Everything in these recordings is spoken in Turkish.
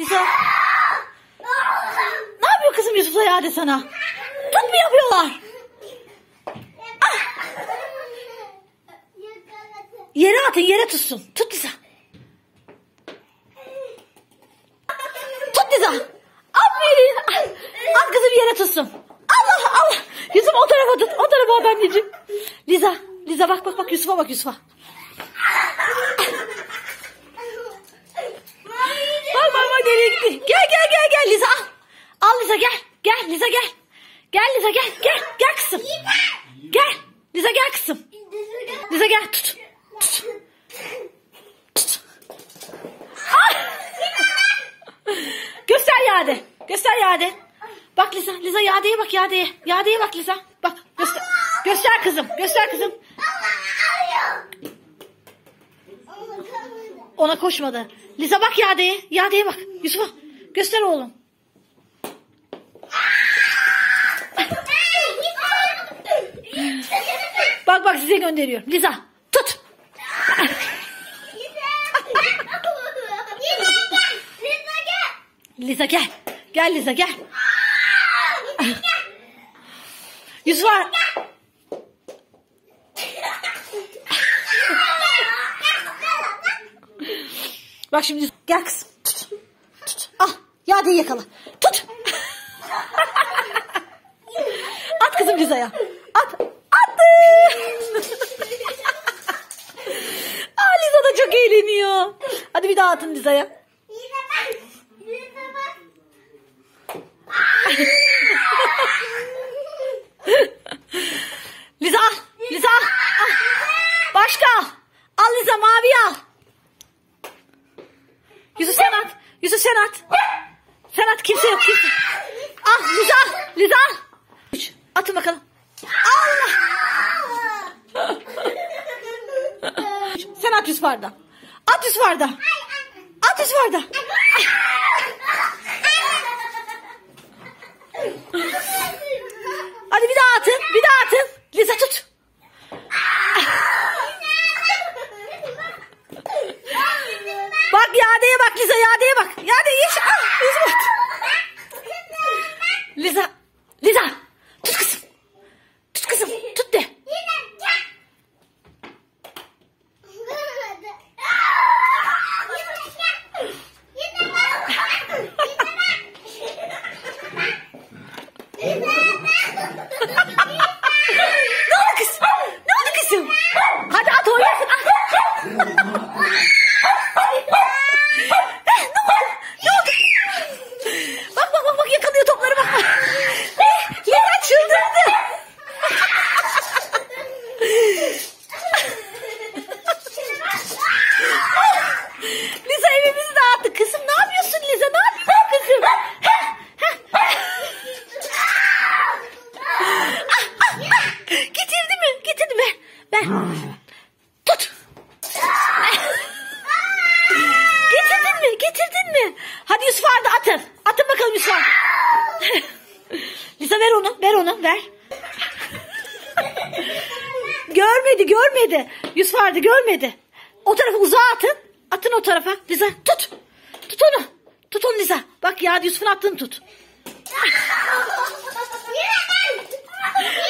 Liza. Ne yapıyor kızım Yusuf'la Yade sana? Tut mu yapıyorlar? Yere atın yere tutsun. Tut Liza. Tut Liza. Aferin. At kızım yere tutsun. Allah Allah. Yusuf o tarafa tut. O tarafa at anneciğim. Liza. Liza bak bak bak Yusuf'a bak Yusuf'a. Bak bak bak nereye gitti. Gel gel gel gel Liza al. Al Liza gel. Gel Liza gel. Gel Liza gel. Gel. Gel kızım. Gel. Liza gel kızım. Liza gel tut. Tut. Tut. Göster Yade. Göster Yade. Bak Liza. Liza Yade'ye bak Yade'ye. Yade'ye bak Liza. Bak göster. Göster kızım. Göster kızım. Ona koşmadı. Liza bak Yade'ye. Yade'ye bak. Yusuf'a. Göster oğlum. Bak bak size gönderiyor. Liza tut. Liza gel. Gel Liza gel. Yusuf'a. Bak şimdi gel kızım. Tut. Tut. Al. Yade'yi yakala. Tut. At kızım Liza'ya. At. Attı. Aa Liza da çok eğleniyor. Hadi bir daha atın Liza'ya. Liza al. Liza al. Al. Başka al. Al Liza mavi al. Yusuf sen at. Yusuf sen at. Sen at kimse yok kimse. Al Liza al. Liza al. Atın bakalım. Allah. Sen at Yusuf Arda. At Yusuf Arda. At Yusuf Arda. Hadi bir daha atın. Bir daha atın. Liza tut. Bak Yade'ye bak Liza Yade'ye bak. Yade yeş. Ah. Liza. Tut kızım. Tut kızım. Tut de. Ne oldu kız? Ne oldu kızım? Hadi at oynasın. At. Eh, ne oldu? Ne oldu? Bak bak bak bak yakalıyor topları bak. Eh, Lina çıldırdı. Liza evimizi dağıttı. Kızım ne yapıyorsun Liza? Ne yapıyorsun kızım? Heh, heh. Getirdi mi? Getirdi mi? Ben. Tut. Getirdin mi? Getirdin mi? Hadi Yusuf Arda atın. Atın bakalım Yusuf Arda. Liza ver onu. Ver onu. Ver. görmedi görmedi. Yusuf Arda görmedi. O tarafa uzağa atın. Atın o tarafa. Liza tut. Tut onu. Tut onu Liza. Bak ya Yusuf'un attığını tut.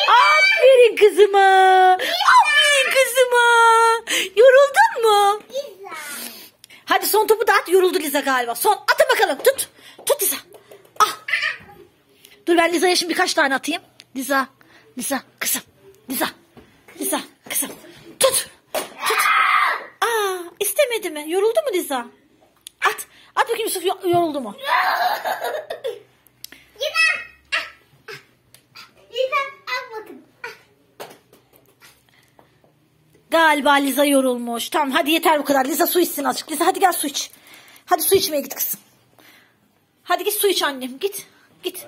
Aferin kızıma. Aferin kızıma. Yoruldun mu? Hadi son topu da at. Yoruldu Liza galiba. Son atın bakalım. Tut. Tut Liza. Dur ben Liza'ya şimdi birkaç tane atayım. Liza. Liza. Kızım. Liza. Liza. Kızım. Tut. Tut. Aa istemedi mi? Yoruldu mu Liza? At. At bakayım Yusuf yo- yoruldu mu? Galiba Liza yorulmuş. Tamam hadi yeter bu kadar. Liza su içsin azıcık. Liza hadi gel su iç. Hadi su içmeye git kızım. Hadi git su iç annem. Git. Git.